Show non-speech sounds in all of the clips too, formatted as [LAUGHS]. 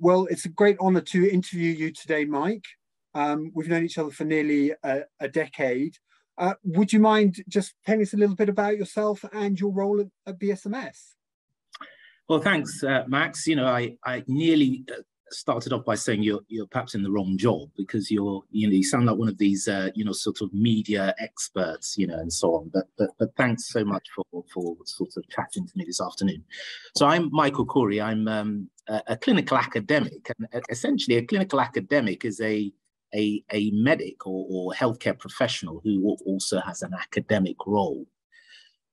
Well, it's a great honour to interview you today, Mike. Um, we've known each other for nearly a, a decade. Uh, would you mind just telling us a little bit about yourself and your role at, at BSMS? Well, thanks, uh, Max. You know, I, I nearly uh, started off by saying you're you're perhaps in the wrong job because you're you know you sound like one of these uh, you know sort of media experts you know and so on. But but but thanks so much for for sort of chatting to me this afternoon. So I'm Michael Okorie. I'm um, a, a, clinical academic, and essentially a clinical academic is a a, a medic or, or healthcare professional who also has an academic role.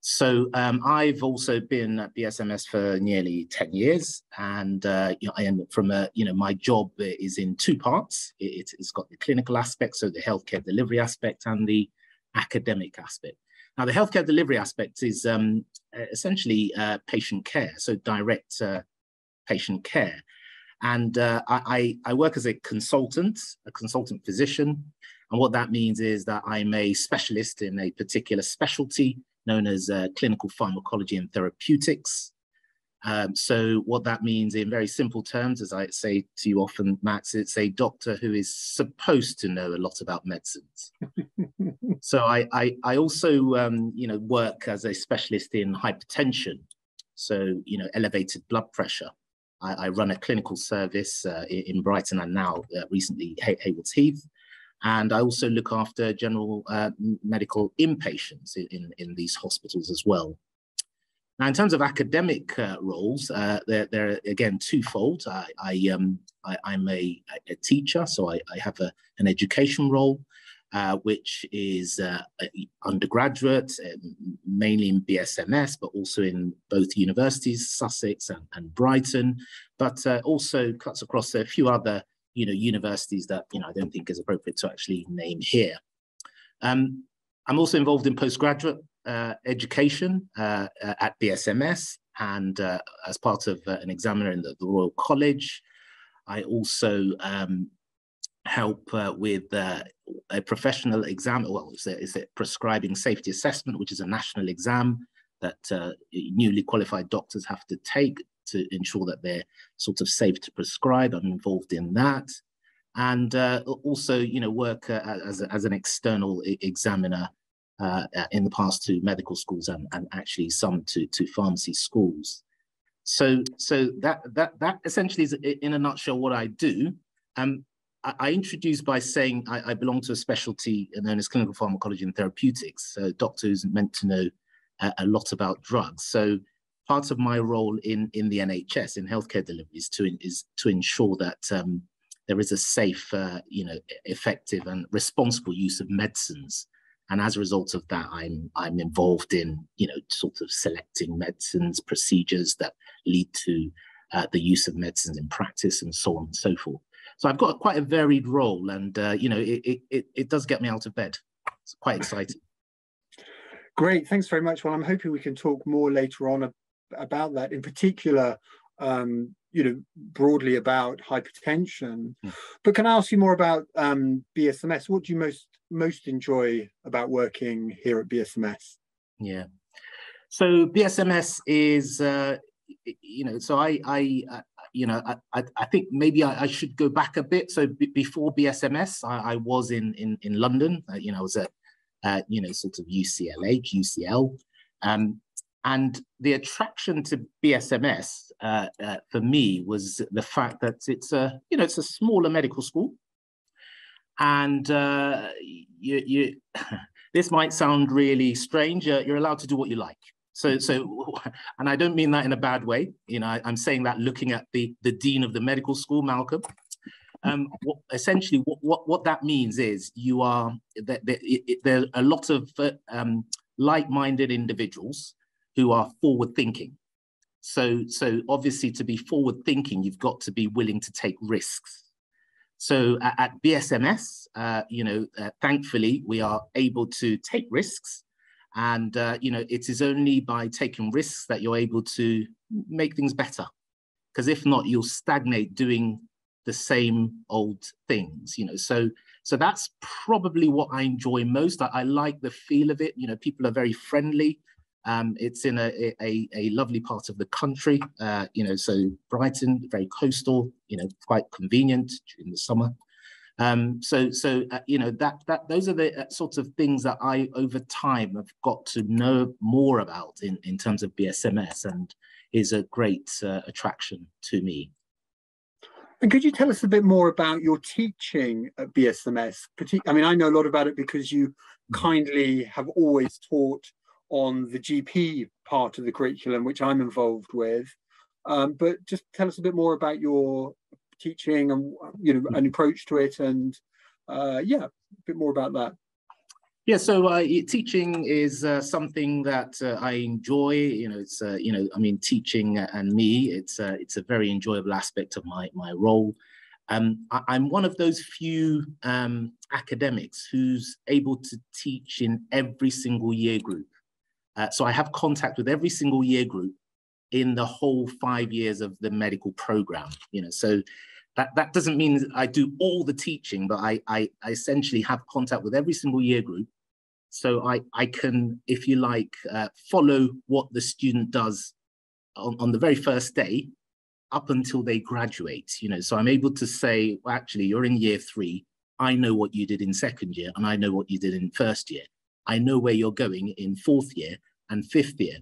So um, I've also been at BSMS for nearly 10 years and uh, you know, I am from a, you know, my job is in two parts. It, has got the clinical aspect, so the healthcare delivery aspect and the academic aspect. Now the healthcare delivery aspect is um, essentially uh, patient care, so direct uh, patient care. And uh, I, I work as a consultant, a consultant physician. And what that means is that I'm a specialist in a particular specialty known as uh, clinical pharmacology and therapeutics. Um, so what that means in very simple terms, as I say to you often, Max, it's a doctor who is supposed to know a lot about medicines. [LAUGHS] so I, I, I also, um, you know, work as a specialist in hypertension. So, you know, elevated blood pressure. I, I run a clinical service uh, in Brighton and now uh, recently Hay Haywards Heath. And I also look after general uh, medical inpatients in, in these hospitals as well. Now, in terms of academic uh, roles, uh, they're, again twofold. I, I, um, I, am a, a, teacher, so I, I have a, an education role, uh, which is uh, undergraduate, um, mainly in BSMS, but also in both universities, Sussex and, and Brighton, but uh, also cuts across a few other you know, universities that, you know, I don't think is appropriate to actually name here. Um, I'm also involved in postgraduate uh, education uh, uh at BSMS and uh, as part of uh, an examiner in the, the, Royal College. I also um, help uh, with a professional exam, well, it's a, it's prescribing safety assessment, which is a national exam that newly qualified doctors have to take to ensure that they're sort of safe to prescribe. I'm involved in that. And uh, also, you know, work uh, as, as an external examiner uh, in the past to medical schools and, and actually some to, to pharmacy schools. So, so that that that essentially is in a nutshell what I do. Um, I, I introduce by saying I, I, belong to a specialty known as clinical pharmacology and therapeutics. So, doctor who's meant to know a, a lot about drugs. So, part of my role in in the NHS in healthcare delivery is to is to ensure that um, there is a safe, uh, you know, effective and responsible use of medicines. And as a result of that, I'm I'm involved in you know sort of selecting medicines, procedures that lead to uh, the use of medicines in practice, and so on and so forth. So I've got quite a varied role, and uh, you know it, it it does get me out of bed. It's quite exciting. Great, thanks very much. Well, I'm hoping we can talk more later on about that, in particular, um, you know, broadly about hypertension. Mm. But can I ask you more about um, BSMS? What do you most most enjoy about working here at BSMS? Yeah. So BSMS is, uh, you know, so I, I, uh, you know, I, I think maybe I, I, should go back a bit. So b- before BSMS, I, I, was in in in London. Uh, you know, I was at, uh, you know, sort of UCLH, UCL. Um, and the attraction to BSMS uh, uh, for me was the fact that it's a, you know, it's a smaller medical school. And uh, you, you [LAUGHS] this might sound really strange. you're allowed to do what you like. So, so, [LAUGHS] and I don't mean that in a bad way. You know, I, am saying that looking at the the dean of the medical school, Malcolm. Um, what, essentially, what, what what that means is you are that there, there, are a lot of uh, um, like-minded individuals who are forward thinking. So, so obviously to be forward thinking, you've got to be willing to take risks. So at, at BSMS, uh, you know, uh, thankfully we are able to take risks and, uh, you know, it is only by taking risks that you're able to make things better. Because if not, you'll stagnate doing the same old things, you know. So, so that's probably what I enjoy most. I, I like the feel of it. You know, people are very friendly Um, it's in a, a, a, lovely part of the country, uh, you know, so Brighton, very coastal, you know, quite convenient in the summer. Um, so, so uh, you know, that that those are the uh, sorts of things that I, over time, have got to know more about in, in terms of BSMS, and is a great uh, attraction to me. And could you tell us a bit more about your teaching at BSMS? I mean, I know a lot about it because you mm-hmm. kindly have always taught on the GP part of the curriculum, which I'm involved with. Um, but just tell us a bit more about your teaching and you know an approach to it, and uh, yeah, a bit more about that. Yeah, so uh, teaching is uh, something that uh, I enjoy. You know, it's uh, you know, I mean, teaching and me, it's uh, it's a very enjoyable aspect of my my role. Um, I, am one of those few um, academics who's able to teach in every single year group. Uh, so I have contact with every single year group in the whole five years of the medical program. You know, so that, that doesn't mean I do all the teaching, but I, I, I essentially have contact with every single year group. So I, I can, if you like, uh, follow what the student does on, on the very first day up until they graduate. You know, so I'm able to say, well, actually, you're in year three. I know what you did in second year, and I know what you did in first year. I know where you're going in fourth year and fifth year.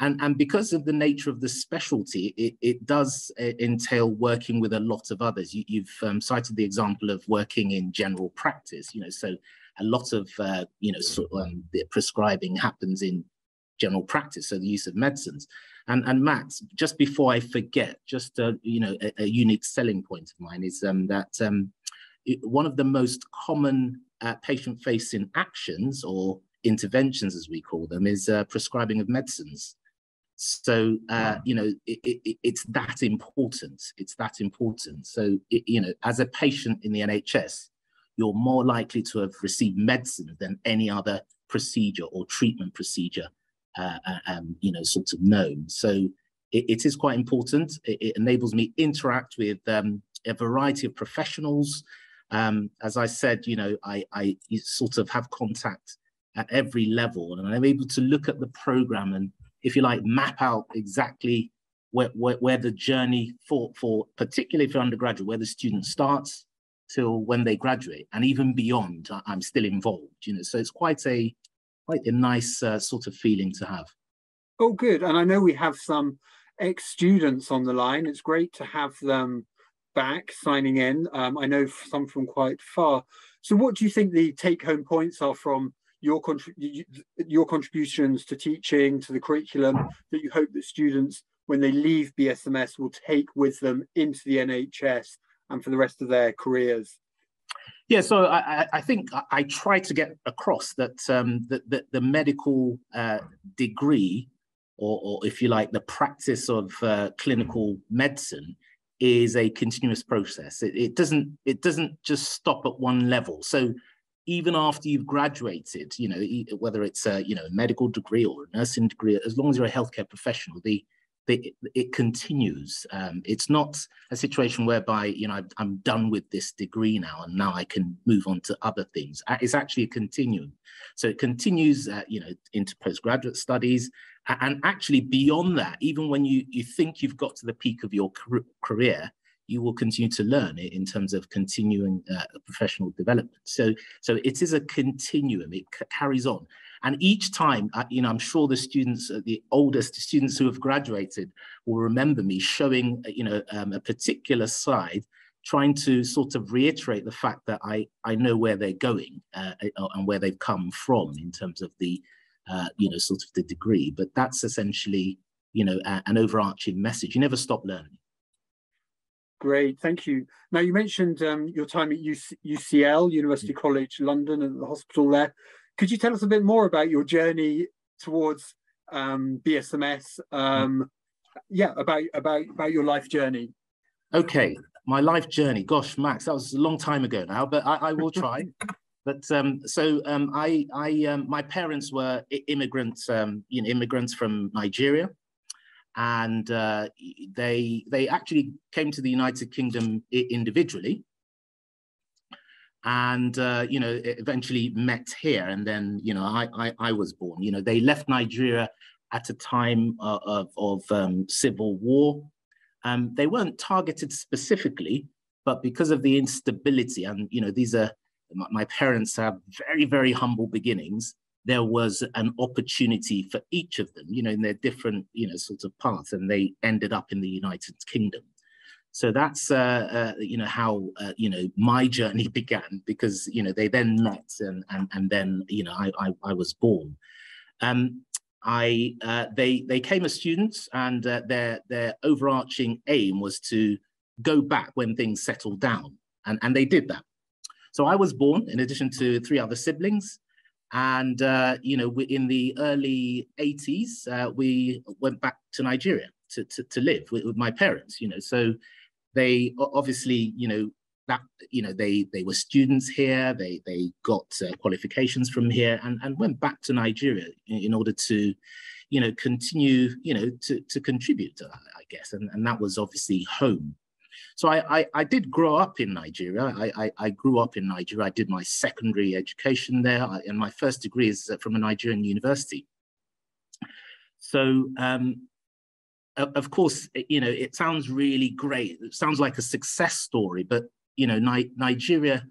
And, and because of the nature of the specialty, it, it does uh, entail working with a lot of others. You, have um, cited the example of working in general practice, you know, so a lot of, uh, you know, sort of, um, prescribing happens in general practice, so the use of medicines. And, and Matt, just before I forget, just, uh, you know, a, a, unique selling point of mine is um, that um, one of the most common uh, patient-facing actions or interventions, as we call them, is uh, prescribing of medicines. So uh, you know, it, it, it's that important. It's that important. So it, you know, as a patient in the NHS, you're more likely to have received medicine than any other procedure or treatment procedure, uh, uh um, you know, sort of known. So it is quite important. It, enables me interact with um, a variety of professionals. Um, as I said, you know, I, I sort of have contact at every level, and I'm able to look at the program and, if you like, map out exactly where, where, where the journey for, for particularly for undergraduate, where the student starts till when they graduate, and even beyond, I'm still involved. You know, so it's quite a quite a nice uh, sort of feeling to have. Oh, good. And I know we have some ex-students on the line. It's great to have them back signing in. Um, I know some from quite far. So, what do you think the take-home points are from your your contributions to teaching, to the curriculum that you hope that students, when they leave BSMS, will take with them into the NHS and for the rest of their careers? Yeah, so I, I think I try to get across that um, that, that the medical uh, degree, or, or, if you like, the practice of uh, clinical medicine, is a continuous process. It, it doesn't it doesn't just stop at one level. So even after you've graduated, you know, whether it's a you know a medical degree or a nursing degree, as long as you're a healthcare professional, the, the it continues. Um, it's not a situation whereby you know I'm done with this degree now and now I can move on to other things. It's actually a continuum. So it continues, uh, you know, into postgraduate studies, and actually beyond that, even when you you think you've got to the peak of your career, you will continue to learn it in terms of continuing uh, professional development. So, so it is a continuum. It carries on, and each time, uh, you know, I'm sure the students, uh, the oldest students who have graduated, will remember me showing, uh, you know, um, a particular slide, trying to sort of reiterate the fact that I I know where they're going uh, uh and where they've come from in terms of the, you know, sort of the degree. But that's essentially, you know, a, an overarching message. You never stop learning. Great, thank you. Now you mentioned um, your time at UC UCL, University mm. College London, and the hospital there. Could you tell us a bit more about your journey towards um, BSMS? Um, yeah, about about about your life journey. Okay, my life journey. Gosh, Max, that was a long time ago now, but I, I will try. [LAUGHS] but um, so um, I, I, um, my parents were immigrants, um, you know, immigrants from Nigeria and uh, they they actually came to the United Kingdom individually, and uh, you know eventually met here, and then you know I, I, I was born. You know they left Nigeria at a time uh, of, of um, civil war. Um, they weren't targeted specifically, but because of the instability, and you know, these are my parents have very, very humble beginnings. There was an opportunity for each of them, you know, in their different, you know, sort of path, and they ended up in the United Kingdom. So that's, uh, uh, you know, how, uh, you know, my journey [LAUGHS] began because, you know, they then met and, and, and then, you know, I, I, I was born. Um, I, uh, they, they came as students and uh, their, their overarching aim was to go back when things settled down. And, and they did that. So I was born in addition to three other siblings. And, uh, you know, in the early 80s, uh, we went back to Nigeria to, to, to live with, with, my parents, you know. So they obviously, you know, that, you know, they, they were students here, they, they got uh, qualifications from here and, and went back to Nigeria in, in order to, you know, continue, you know, to, to contribute, I guess. And, and that was obviously home. So I, I, I, did grow up in Nigeria. I, I, I, grew up in Nigeria. I did my secondary education there, and my first degree is uh, from a Nigerian university. So, um, of course, you know, it sounds really great. It sounds like a success story, but you know, Ni Nigeria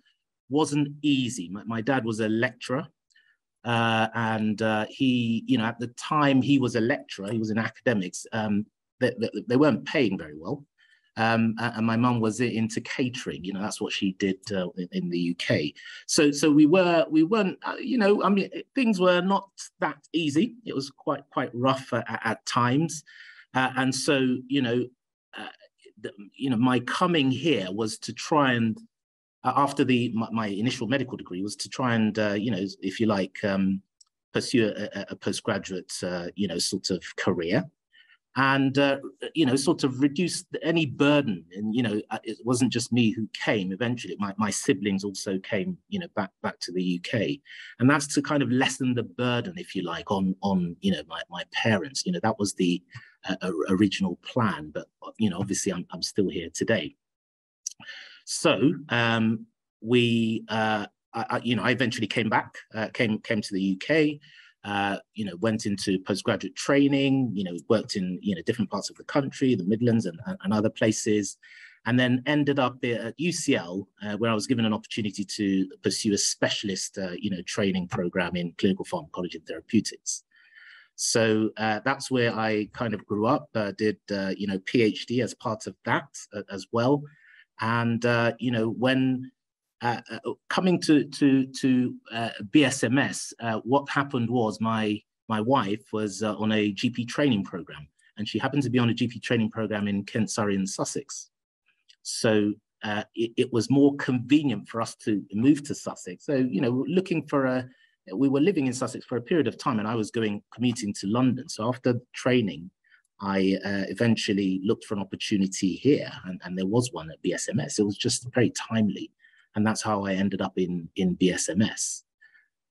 wasn't easy. My, my, dad was a lecturer, uh, and uh, he, you know, at the time he was a lecturer, he was in academics. Um, they, they, they weren't paying very well. Um, and my mum was into catering. You know, that's what she did uh, in, the UK. So, so we were, we weren't, uh, you know, I mean, things were not that easy. It was quite, quite rough at, at times, uh, and so, you know, uh, the, you know, my coming here was to try and, uh, after the my, my, initial medical degree, was to try and, uh, you know, if you like, um, pursue a, a postgraduate, you know, sort of career and uh, you know sort of reduce any burden. And you know uh, it wasn't just me who came eventually. My, my siblings also came you know back back to the uk and that's to kind of lessen the burden if you like on on you know my, my parents. You know that was the uh, original plan but you know obviously i'm, I'm still here today. So um we uh I, you know i eventually came back uh, came came to the uk uh, you know, went into postgraduate training, you know, worked in, you know, different parts of the country, the Midlands and, and other places, and then ended up at UCL, uh, where I was given an opportunity to pursue a specialist, uh, you know, training program in clinical pharmacology and therapeutics. So uh, that's where I kind of grew up, uh, did, you know, PhD as part of that as well. And, you know, when uh, uh, coming to to to uh, BSMS, uh, what happened was my my wife was uh, on a GP training program, and she happened to be on a GP training program in Kent, Surrey, and Sussex. So uh, it, it, was more convenient for us to move to Sussex. So you know, looking for a, we were living in Sussex for a period of time, and I was going commuting to London. So after training, I eventually looked for an opportunity here, and, and there was one at BSMS. It was just very timely and that's how I ended up in in BSMS.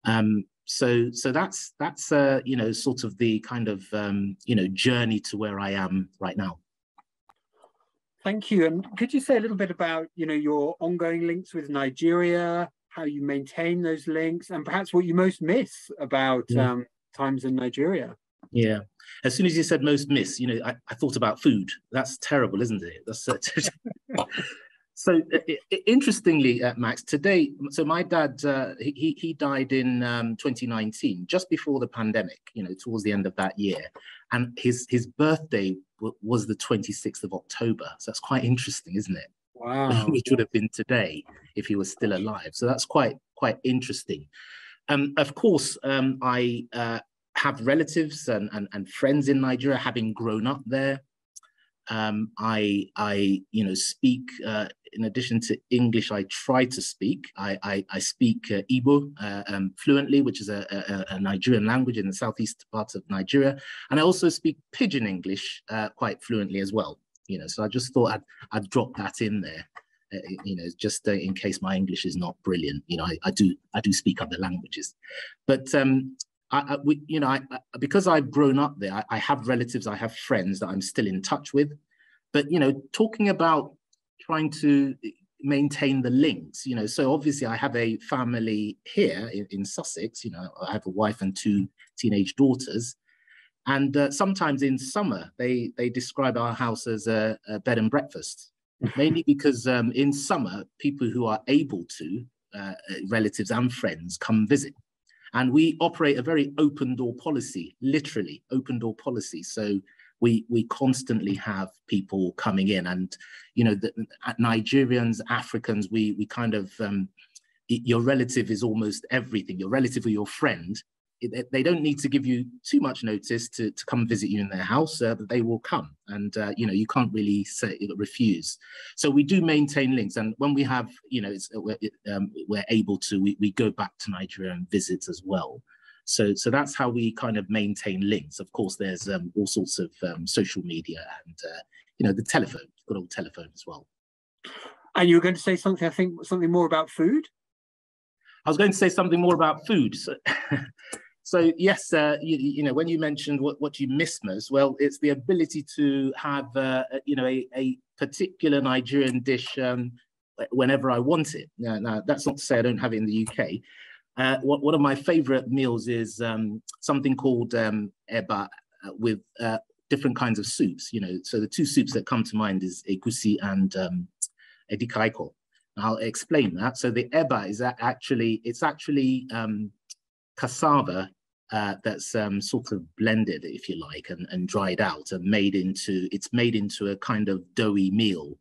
Um, so so that's that's uh, you know sort of the kind of um, you know journey to where I am right now. Thank you. And could you say a little bit about you know your ongoing links with Nigeria, how you maintain those links, and perhaps what you most miss about yeah. um, times in Nigeria? Yeah. As soon as you said most miss, you know, I, I thought about food. That's terrible, isn't it? That's [LAUGHS] So interestingly, uh, Max, today, so my dad, uh, he, he died in um, 2019, just before the pandemic, you know, towards the end of that year. And his, his birthday was the 26th of October. So that's quite interesting, isn't it? Wow. [LAUGHS] Which would have been today if he was still alive. So that's quite, quite interesting. Um, of course, um, I uh, have relatives and, and, and friends in Nigeria, having grown up there. Um, I, I, you know, speak uh, in addition to English. I try to speak. I, I, I speak uh, Igbo uh, um, fluently, which is a, a, a, Nigerian language in the southeast part of Nigeria, and I also speak Pidgin English uh, quite fluently as well. You know, so I just thought I'd, I'd drop that in there. Uh, you know, just uh, in case my English is not brilliant. You know, I, I do I do speak other languages, but um, I, I, we, you know, I, because I've grown up there, I, have relatives, I have friends that I'm still in touch with. But you know, talking about trying to maintain the links, you know, so obviously I have a family here in, in Sussex. You know, I have a wife and two teenage daughters, And uh, sometimes in summer, they, they describe our house as a, a bed and breakfast, [LAUGHS] mainly because um, in summer, people who are able to, uh, relatives and friends, come visit. And we operate a very open door policy, literally open door policy. So we we constantly have people coming in, and you know, the, Nigerians, Africans, we we kind of um, your relative is almost everything. Your relative or your friend they don't need to give you too much notice to, to come visit you in their house, uh, but they will come. And, uh, you know, you can't really say refuse. So we do maintain links. And when we have, you know, it's, we're, um, we're able to, we, we go back to Nigeria and visit as well. So, so that's how we kind of maintain links. Of course, there's um, all sorts of um, social media and, uh, you know, the telephone, good old telephone as well. And you were going to say something, I think, something more about food? I was going to say something more about food. So [LAUGHS] So yes, uh, you, you, know, when you mentioned what, what you miss most, well, it's the ability to have, uh, you know, a, a, particular Nigerian dish um, whenever I want it. Now, now, that's not to say I don't have it in the UK. Uh, one of my favorite meals is um, something called um, eba uh, with uh, different kinds of soups, you know. So the two soups that come to mind is egusi and um, edikaiko. I'll explain that. So the eba is actually, it's actually um, cassava uh, that's um, sort of blended, if you like, and, and dried out and made into, it's made into a kind of doughy meal.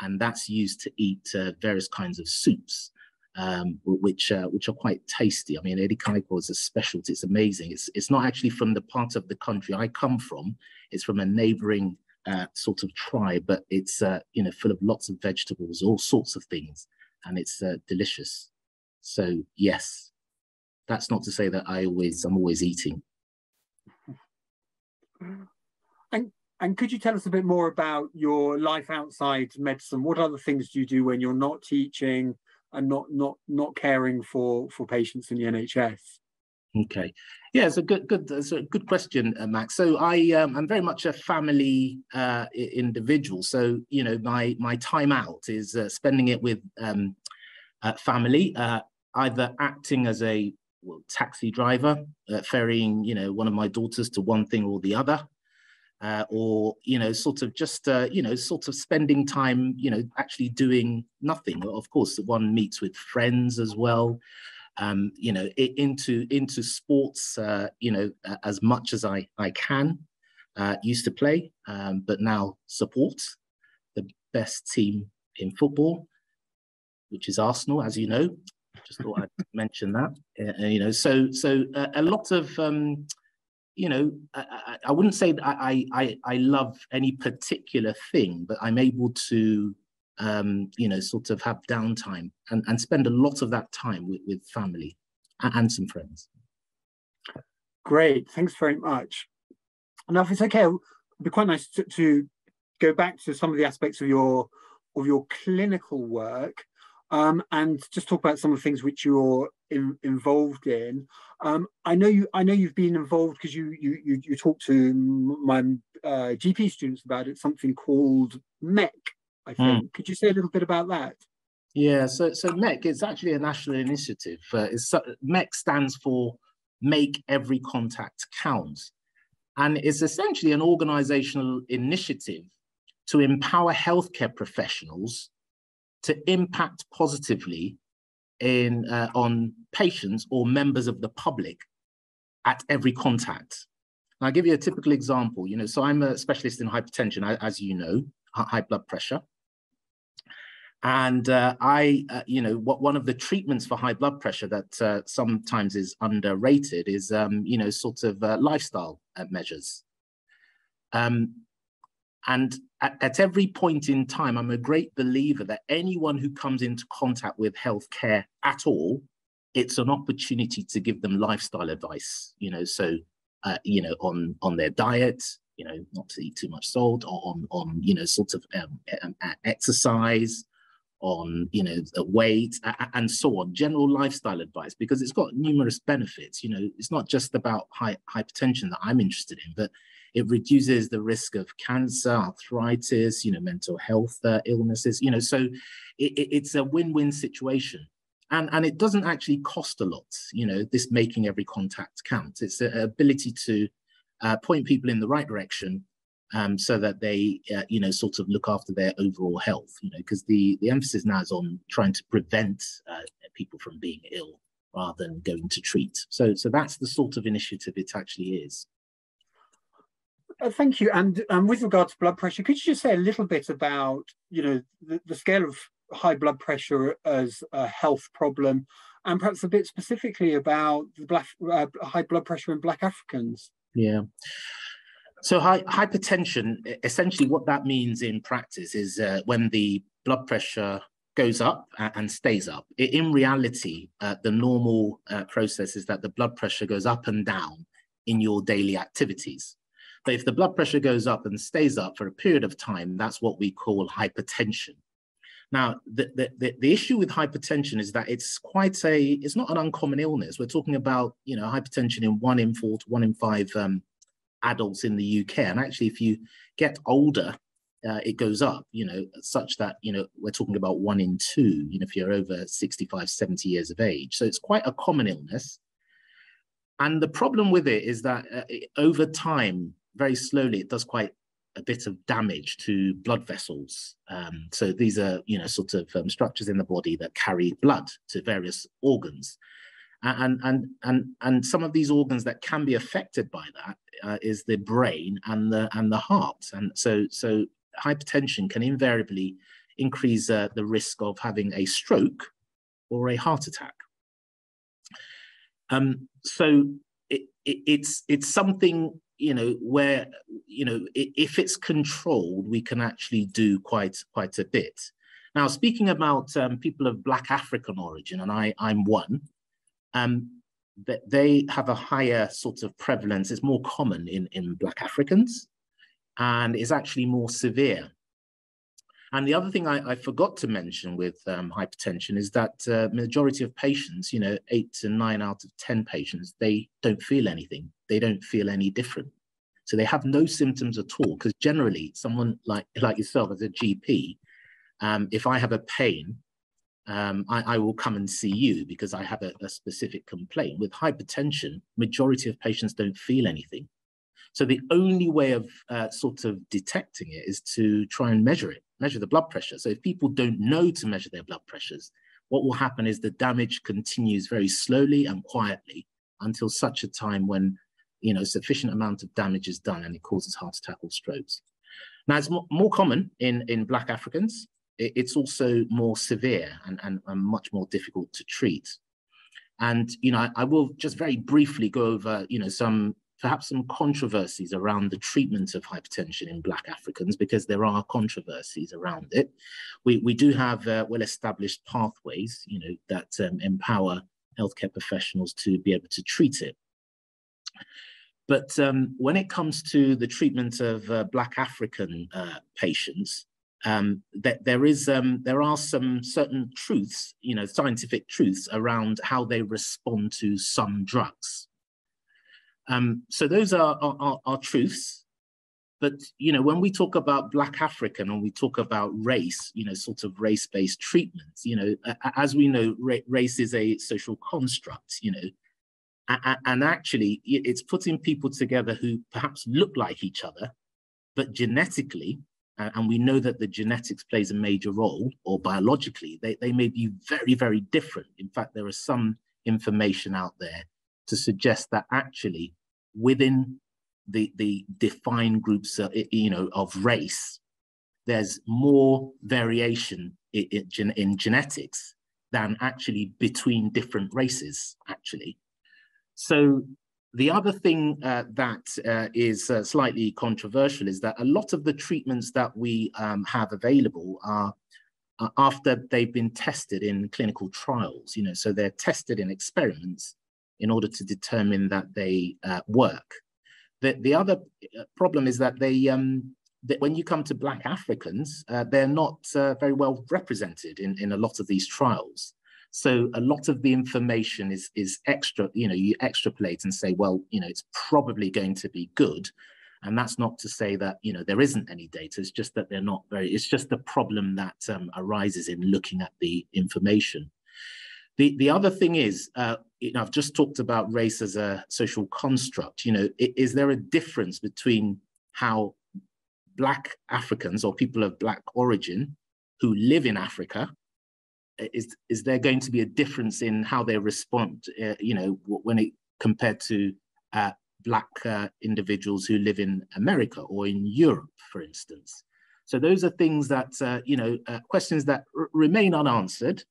And that's used to eat uh, various kinds of soups, um, which uh, which are quite tasty. I mean, edikaiko is a specialty. It's amazing. It's, it's not actually from the part of the country I come from. It's from a neighboring uh, sort of tribe, but it's, uh, you know, full of lots of vegetables, all sorts of things. And it's uh, delicious. So yes, that's not to say that I always I'm always eating. And and could you tell us a bit more about your life outside medicine? What other things do you do when you're not teaching and not not not caring for for patients in the NHS? Okay, yeah, it's a good good it's a good question, uh, Max. So I um, I'm very much a family uh, individual. So you know my my time out is uh, spending it with um, uh, family, uh, either acting as a well, taxi driver, uh, ferrying, you know, one of my daughters to one thing or the other, uh, or, you know, sort of just, uh, you know, sort of spending time, you know, actually doing nothing. Of course, one meets with friends as well, um, you know, into, into sports, uh, you know, as much as I, I can. Uh, used to play, um, but now support the best team in football, which is Arsenal, as you know. Just thought I'd [LAUGHS] mention that. Uh, you know, so so uh, a lot of um, you know, I, I, wouldn't say that I, I I love any particular thing, but I'm able to um, you know sort of have downtime and, and spend a lot of that time with, with family and, and some friends. Great, thanks very much. Now, if it's okay, it'd be quite nice to, to go back to some of the aspects of your of your clinical work um, and just talk about some of the things which you're in, involved in. Um, I know you. I know you've been involved because you you you, you talked to my uh, GP students about it. Something called MEC. I hmm. think. Mm. Could you say a little bit about that? Yeah. So so MEC is actually a national initiative. Uh, it's, MEC stands for Make Every Contact Count, and it's essentially an organizational initiative to empower healthcare professionals to impact positively in uh, on patients or members of the public at every contact. And I'll give you a typical example. You know, so I'm a specialist in hypertension, as you know, high blood pressure. And uh, I, uh, you know, what one of the treatments for high blood pressure that uh, sometimes is underrated is, um, you know, sort of uh, lifestyle uh, measures. Um, and at, at, every point in time, I'm a great believer that anyone who comes into contact with healthcare at all, it's an opportunity to give them lifestyle advice. You know, so uh, you know, on on their diet, you know, not to eat too much salt, or on on you know, sort of um, um, exercise, on you know weight and so on general lifestyle advice because it's got numerous benefits you know it's not just about high, hypertension that i'm interested in but it reduces the risk of cancer, arthritis, you know, mental health uh, illnesses, you know, so it, it, it's a win-win situation. And, and it doesn't actually cost a lot, you know, this making every contact count. It's the ability to uh, point people in the right direction um, so that they, uh, you know, sort of look after their overall health, you know, because the, the emphasis now is on trying to prevent uh, people from being ill rather than going to treat. So, so that's the sort of initiative it actually is. Uh, thank you. And um, with regard to blood pressure, could you just say a little bit about, you know, the, the scale of high blood pressure as a health problem, and perhaps a bit specifically about the black, uh, high blood pressure in Black Africans? Yeah. So high, hypertension, essentially what that means in practice is uh, when the blood pressure goes up and stays up. In reality, uh, the normal uh, process is that the blood pressure goes up and down in your daily activities. If the blood pressure goes up and stays up for a period of time, that's what we call hypertension. Now, the, the, the, issue with hypertension is that it's quite a, it's not an uncommon illness. We're talking about, you know, hypertension in one in four to one in five um, adults in the UK. And actually, if you get older, uh, it goes up, you know, such that, you know, we're talking about one in two, you know, if you're over 65, 70 years of age. So it's quite a common illness. And the problem with it is that uh, over time, very slowly, it does quite a bit of damage to blood vessels. Um, so these are, you know, sort of um, structures in the body that carry blood to various organs. And, and, and, and some of these organs that can be affected by that uh, is the brain and the, and the heart. And so, so hypertension can invariably increase uh, the risk of having a stroke or a heart attack. Um, so it, it, it's, it's something you know where you know if it's controlled we can actually do quite quite a bit. Now speaking about um, people of black african origin and i i'm one um that they have a higher sort of prevalence. It's more common in in black africans and is actually more severe and the other thing I, I forgot to mention with um, hypertension is that uh, majority of patients, you know, eight to nine out of 10 patients, they don't feel anything. They don't feel any different. So they have no symptoms at all. Because generally, someone like, like yourself as a GP, um, if I have a pain, um, I, I, will come and see you because I have a, a specific complaint. With hypertension, majority of patients don't feel anything. So the only way of uh, sort of detecting it is to try and measure it measure the blood pressure. So if people don't know to measure their blood pressures, what will happen is the damage continues very slowly and quietly until such a time when you know sufficient amount of damage is done and it causes heart attack or strokes. Now it's more, common in, in Black Africans. It's also more severe and, and, and, much more difficult to treat. And you know, I, I will just very briefly go over you know some perhaps some controversies around the treatment of hypertension in Black Africans, because there are controversies around it. We, we do have uh, well-established pathways, you know, that um, empower healthcare professionals to be able to treat it. But um, when it comes to the treatment of uh, Black African uh, patients, um, that there is um, there are some certain truths, you know, scientific truths around how they respond to some drugs. Um, so those are, are, truths. But, you know, when we talk about Black African and we talk about race, you know, sort of race-based treatments, you know, as we know, race is a social construct, you know, and actually it's putting people together who perhaps look like each other, but genetically, and we know that the genetics plays a major role, or biologically, they, they may be very, very different. In fact, there is some information out there to suggest that actually within the, the defined groups, uh, you know, of race, there's more variation in, in, in genetics than actually between different races, actually. So the other thing uh, that uh, is uh, slightly controversial is that a lot of the treatments that we um, have available are after they've been tested in clinical trials, you know, so they're tested in experiments in order to determine that they uh, work. The, the other uh, problem is that they, um, that when you come to Black Africans, uh, they're not uh, very well represented in, in a lot of these trials. So a lot of the information is, is extra, you know, you extrapolate and say, well, you know, it's probably going to be good. And that's not to say that, you know, there isn't any data. It's just that they're not very, it's just the problem that um, arises in looking at the information. The, the other thing is, uh, you know, I've just talked about race as a social construct. You know, is there a difference between how Black Africans or people of Black origin who live in Africa, is, is there going to be a difference in how they respond, uh, you know, when it compared to uh, Black uh, individuals who live in America or in Europe, for instance? So those are things that, uh, you know, uh, questions that remain unanswered.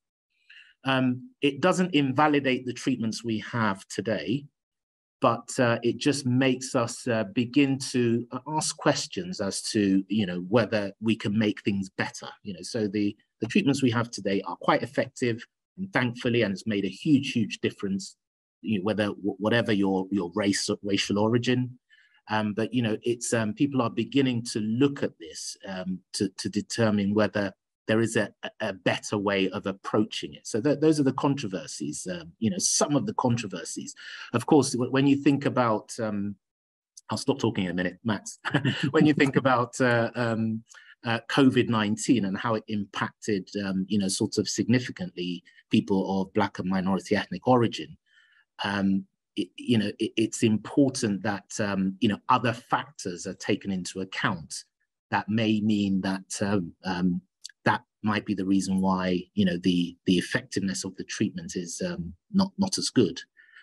Um, it doesn't invalidate the treatments we have today, but uh, it just makes us uh, begin to uh, ask questions as to you know whether we can make things better you know. So the the treatments we have today are quite effective and thankfully and it's made a huge huge difference you know, whether whatever your your race or racial origin. Um, but you know it's um, people are beginning to look at this um, to, to determine whether there is a, a better way of approaching it. So th those are the controversies, um, you know, some of the controversies. Of course, when you think about, um, I'll stop talking in a minute, Max. [LAUGHS] when you think about uh, um, uh, COVID-19 and how it impacted, um, you know, sort of significantly people of Black and minority ethnic origin, um, it, you know, it, it's important that, um, you know, other factors are taken into account that may mean that um, um, that might be the reason why you know the the effectiveness of the treatment is um, not not as good.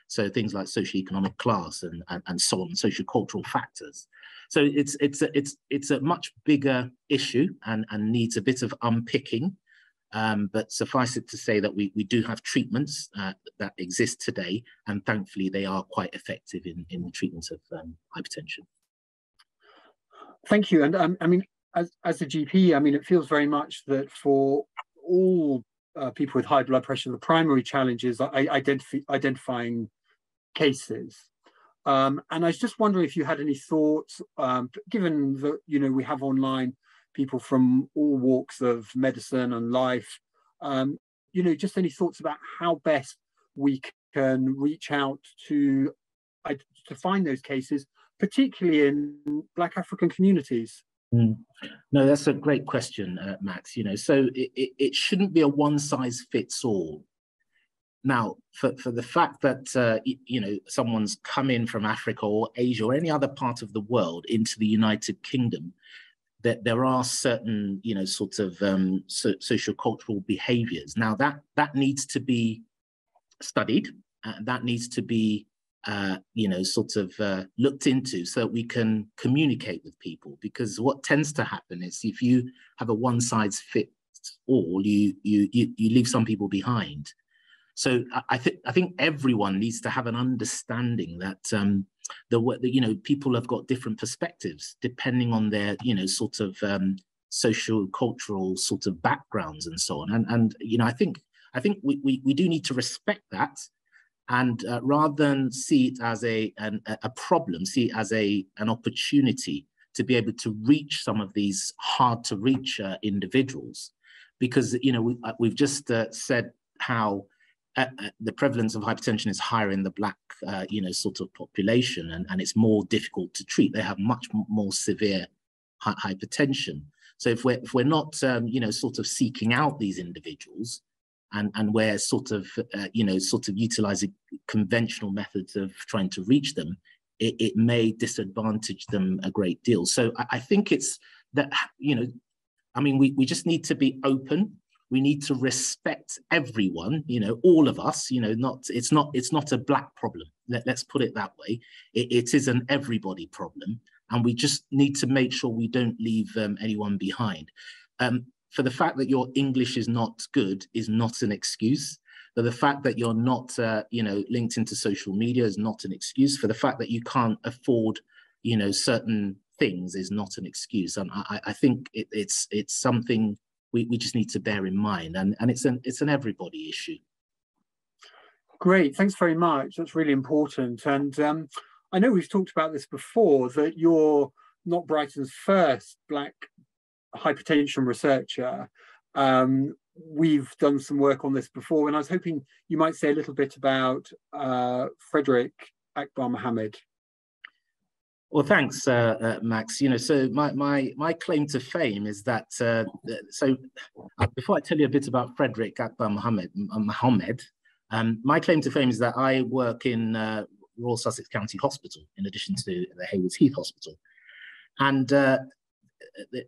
So things like socioeconomic class and, and, and so on, social cultural factors. So it's it's a, it's it's a much bigger issue and, and needs a bit of unpicking. Um, but suffice it to say that we, we do have treatments uh, that exist today, and thankfully they are quite effective in, in the treatment of um, hypertension. Thank you. And um, I mean, as, as a GP, I mean, it feels very much that for all uh, people with high blood pressure, the primary challenge is identify, identifying cases. Um, and I was just wondering if you had any thoughts, um, given that, you know, we have online people from all walks of medicine and life, um, you know, just any thoughts about how best we can reach out to, to find those cases, particularly in Black African communities? Mm. No, that's a great question, uh, Max. You know, so it, it, it, shouldn't be a one size fits all. Now, for, for the fact that, uh, you know, someone's come in from Africa or Asia or any other part of the world into the United Kingdom, that there are certain, you know, sort of um, so, social cultural behaviors. Now, that, that needs to be studied, uh, that needs to be uh, you know, sort of uh, looked into so that we can communicate with people. Because what tends to happen is if you have a one size fits all, you, you you you leave some people behind. So I think I think everyone needs to have an understanding that um, the, the you know people have got different perspectives depending on their you know sort of um, social cultural sort of backgrounds and so on. And and you know I think I think we, we, we do need to respect that and uh, rather than see it as a, an, a problem, see it as a, an opportunity to be able to reach some of these hard to reach uh, individuals. Because, you know, we, have uh, just uh, said how uh, uh, the prevalence of hypertension is higher in the black, you know, sort of population, and, and it's more difficult to treat. They have much more severe hypertension. So if we're, if we're not, um, you know, sort of seeking out these individuals, and and we're sort of uh, you know sort of utilizing conventional methods of trying to reach them it, it may disadvantage them a great deal. So I, I, think it's that you know i mean we, we just need to be open. We need to respect everyone you know all of us you know not it's not it's not a black problem. Let, us put it that way. It, it is an everybody problem and we just need to make sure we don't leave um, anyone behind. Um, for the fact that your English is not good is not an excuse. For the fact that you're not, uh, you know, linked into social media is not an excuse. For the fact that you can't afford, you know, certain things is not an excuse. And I, I think it, it's it's something we, we just need to bear in mind, and and it's an it's an everybody issue. Great, thanks very much. That's really important. And um, I know we've talked about this before that you're not Brighton's first Black hypertension researcher. Um, we've done some work on this before, and I was hoping you might say a little bit about uh, Frederick Akbar Mahomed. Well, thanks, uh, uh, Max. You know, so my my my claim to fame is that. Uh, so, uh, before I tell you a bit about Frederick Akbar Mahomed, Mahomed, Um, my claim to fame is that I work in uh, Royal Sussex County Hospital in addition to the Haywards Heath Hospital. And uh,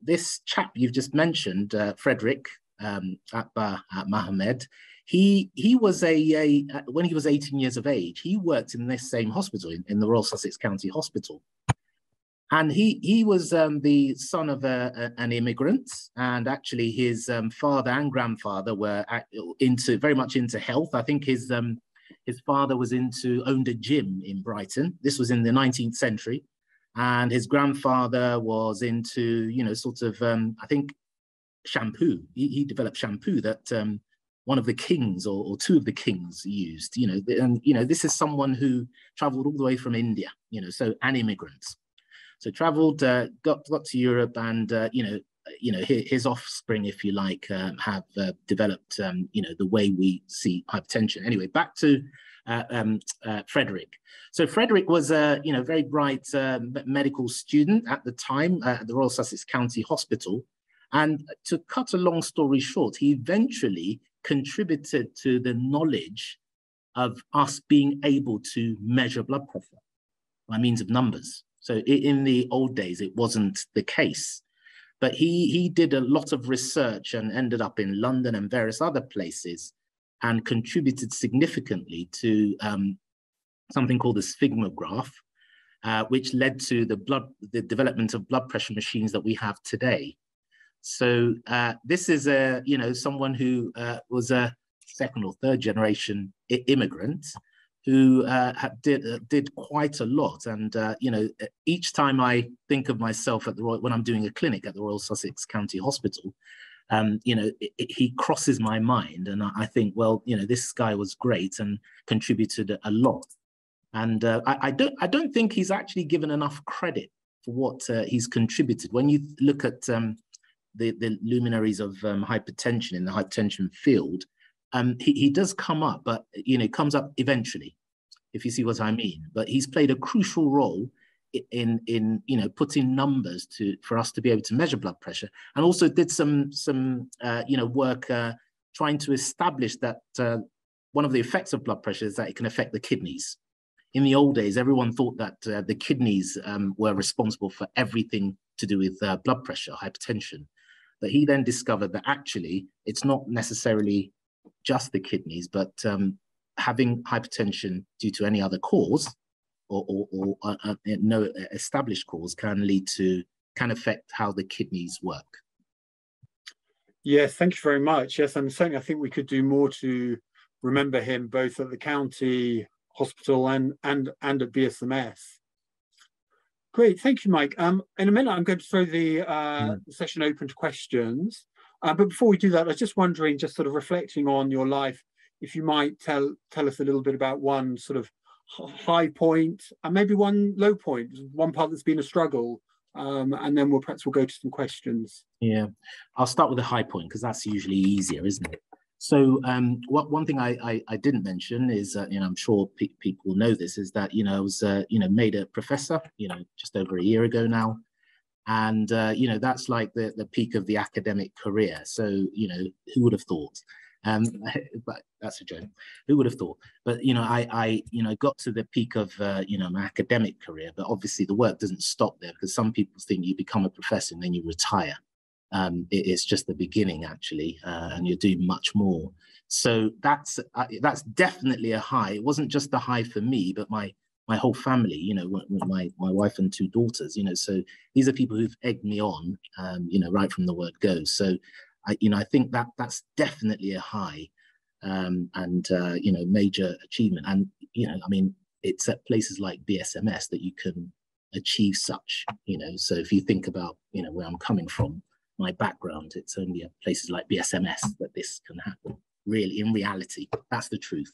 this chap you've just mentioned, uh, Frederick um, Mahomed, he he was a, a, when he was 18 years of age, he worked in this same hospital in, in the Royal Sussex County Hospital, and he he was um, the son of a, a, an immigrant, and actually his um, father and grandfather were into very much into health. I think his um, his father was into owned a gym in Brighton. This was in the 19th century, and his grandfather was into you know sort of um, I think shampoo. He, he developed shampoo that um, one of the kings or, or, two of the kings used, you know, and you know, this is someone who traveled all the way from India, you know, so an immigrant. So traveled, uh, got got to Europe, and uh, you know, you know, his, his offspring, if you like, um, have uh, developed, um, you know, the way we see hypertension. Anyway, back to um, uh, Frederick. So Frederick was a, you know, very bright uh, medical student at the time at the Royal Sussex County Hospital. And to cut a long story short, he eventually contributed to the knowledge of us being able to measure blood pressure by means of numbers. So in the old days, it wasn't the case. But he, he did a lot of research and ended up in London and various other places and contributed significantly to um, something called the sphygmograph, uh, which led to the blood the development of blood pressure machines that we have today. So uh, this is a you know someone who uh, was a second or third generation immigrant who uh, did uh, did quite a lot. And uh, you know, each time I think of myself at the Royal, when I'm doing a clinic at the Royal Sussex County Hospital, um, you know, it, it, he crosses my mind, and I, I, think, well, you know, this guy was great and contributed a lot. And uh, I, I, don't I don't think he's actually given enough credit for what he's contributed. When you look at um, the, the luminaries of um, hypertension in the hypertension field, um, he, he does come up, but you know, comes up eventually, if you see what I mean. But he's played a crucial role in in you know putting numbers to for us to be able to measure blood pressure, and also did some some uh, you know work uh, trying to establish that uh, one of the effects of blood pressure is that it can affect the kidneys. In the old days, everyone thought that uh, the kidneys um, were responsible for everything to do with uh, blood pressure, hypertension. But he then discovered that actually it's not necessarily just the kidneys, but um, having hypertension due to any other cause or, or, or uh, uh, no established cause can lead to, can affect how the kidneys work. Yes, thank you very much. Yes, and certainly I think we could do more to remember him both at the county hospital and and and at BSMS. Great, thank you, Mike. Um, in a minute, I'm going to throw the, uh, mm. session open to questions. Uh, but before we do that, I was just wondering, just sort of reflecting on your life, if you might tell tell us a little bit about one sort of high point and maybe one low point, one part that's been a struggle, um, and then we'll perhaps we'll go to some questions. Yeah, I'll start with the high point because that's usually easier, isn't it? So um, what one thing I, I, I didn't mention is, uh, you know, I'm sure pe people know this, is that, you know, I was, uh, you know, made a professor, you know, just over a year ago now. And, uh, you know, that's like the, the peak of the academic career. So, you know, who would have thought? Um, [LAUGHS] but that's a joke. Who would have thought? But you know, I, I, you know, got to the peak of, uh, you know, my academic career. But obviously, the work doesn't stop there because some people think you become a professor and then you retire um, it is just the beginning actually, uh, and you're doing much more. So that's uh, that's definitely a high. It wasn't just the high for me, but my my whole family. You know, my my wife and two daughters. You know, so these are people who've egged me on. Um, you know, right from the word go. So, I you know I think that that's definitely a high, um, and uh, you know major achievement. And you know, I mean, it's at places like BSMS that you can achieve such. You know, so if you think about you know where I'm coming from my background. It's only at places like BSMS that this can happen. Really, in reality, that's the truth.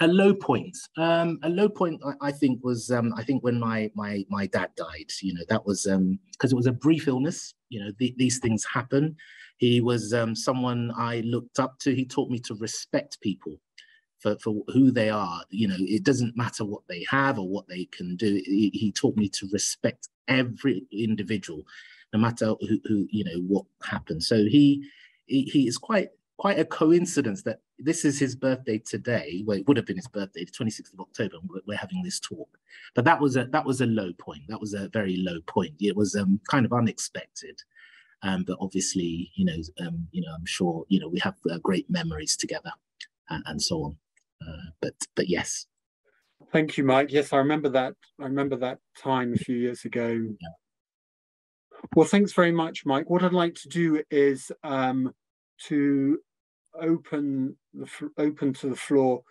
A low point. Um, a low point, I, I think, was um, I think when my my my dad died. You know, that was because um, it was a brief illness. You know, th these things happen. He was um, someone I looked up to. He taught me to respect people for, for who they are. You know, it doesn't matter what they have or what they can do. He, he taught me to respect every individual no matter who, who you know what happens. So he, he he is quite quite a coincidence that this is his birthday today. Well, it would have been his birthday, the 26th of October. And we're, we're having this talk, but that was a that was a low point. That was a very low point. It was um, kind of unexpected, um, but obviously, you know, um, you know, I'm sure you know we have uh, great memories together, and, and so on. Uh, but but yes. Thank you, Mike. Yes, I remember that. I remember that time a few years ago. Yeah. Well, thanks very much, Mike. What I'd like to do is um, to open the open to the floor